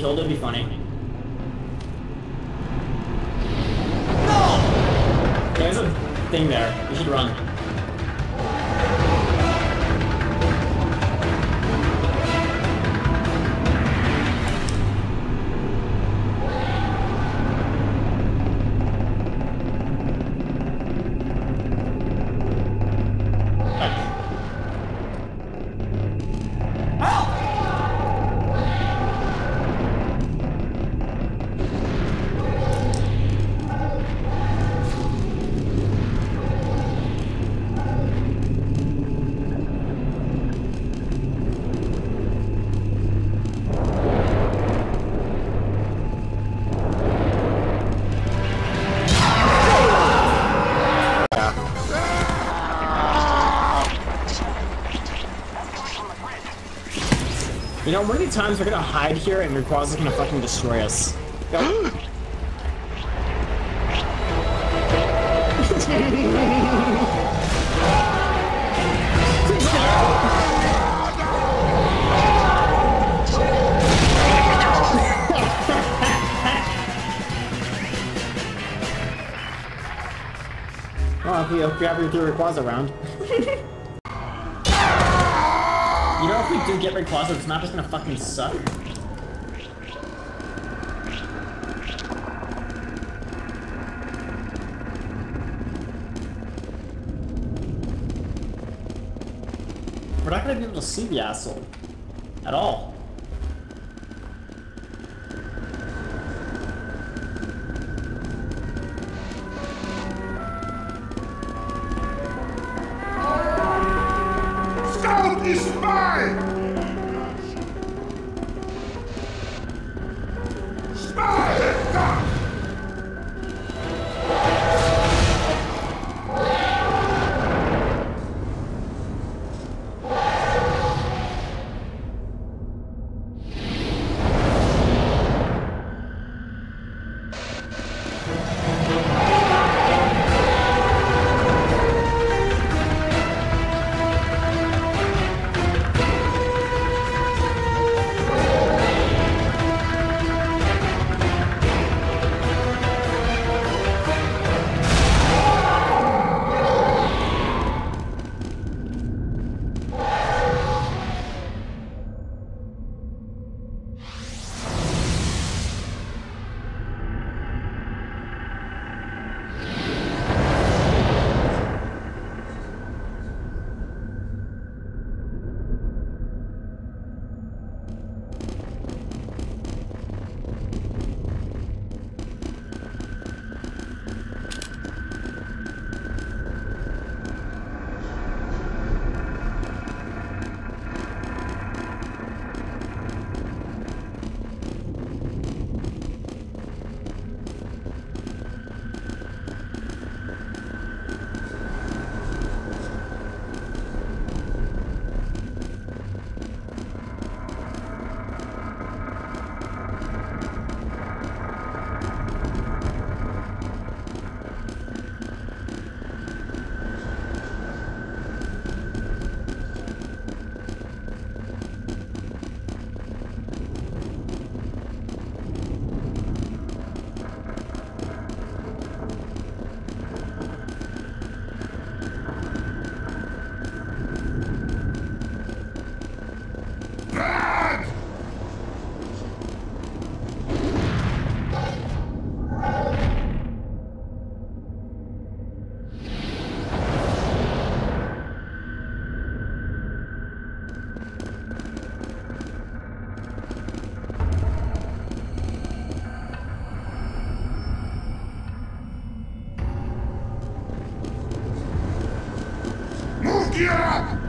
Killed? It'd be funny. Know, of these times we're gonna hide here and Rayquaza's gonna fucking destroy us. Oh, if we, if have your through Rayquaza around. do get Rayquaza, it's not just gonna fucking suck. We're not gonna be able to see the asshole. At all. 家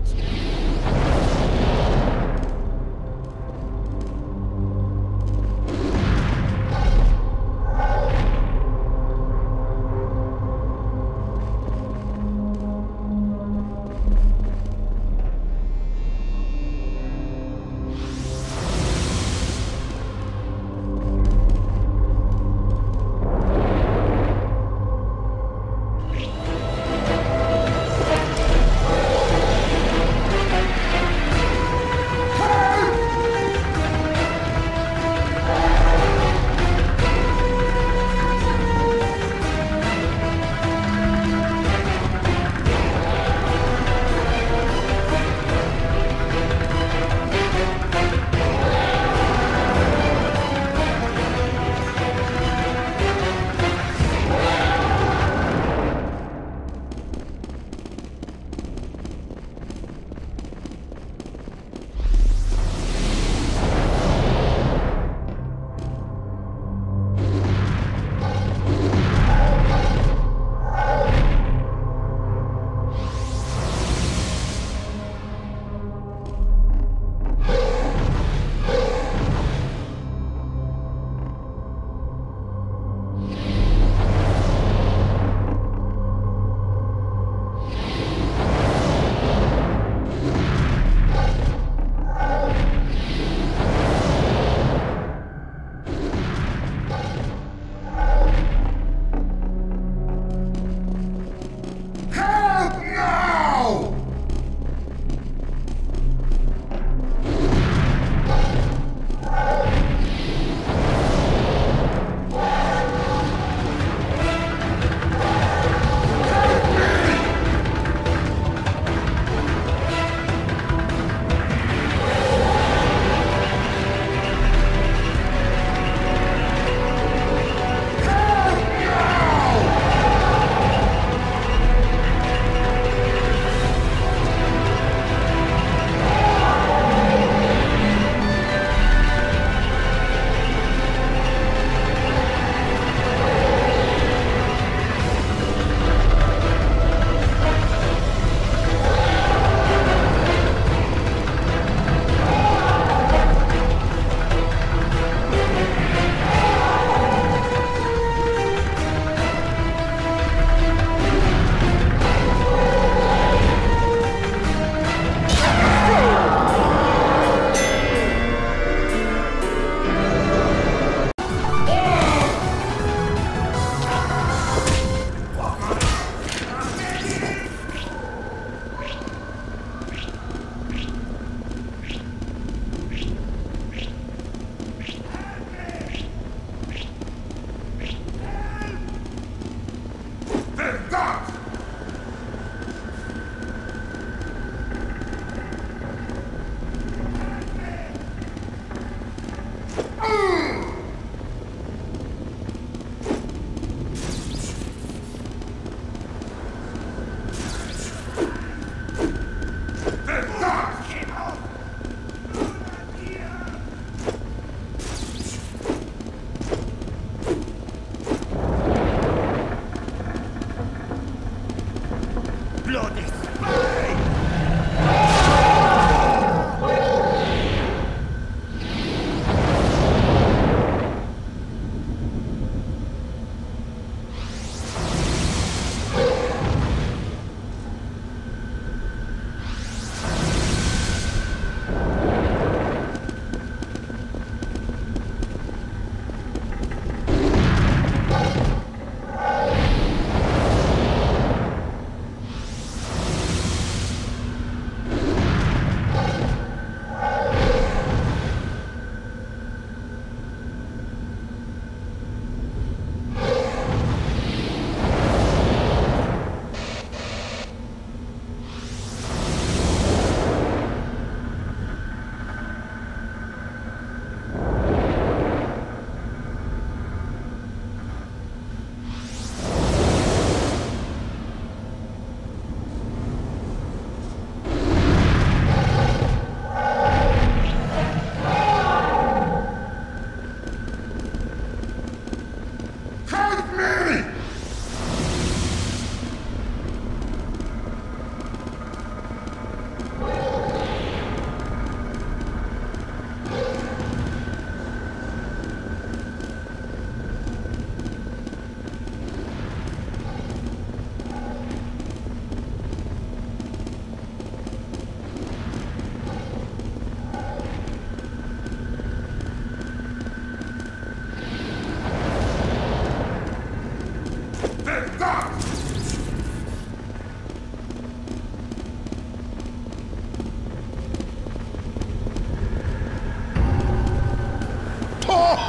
up!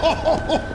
Oh!